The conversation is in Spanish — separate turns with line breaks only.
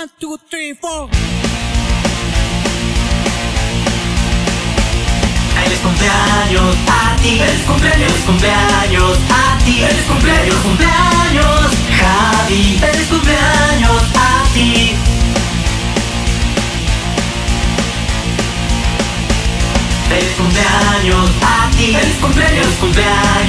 One, two, three, four.
Feliz cumpleaños a ti, feliz cumpleaños, feliz cumpleaños a ti, feliz cumpleaños, cumpleaños, Javi, feliz cumpleaños a ti. Feliz cumpleaños a ti, feliz cumpleaños, cumpleaños.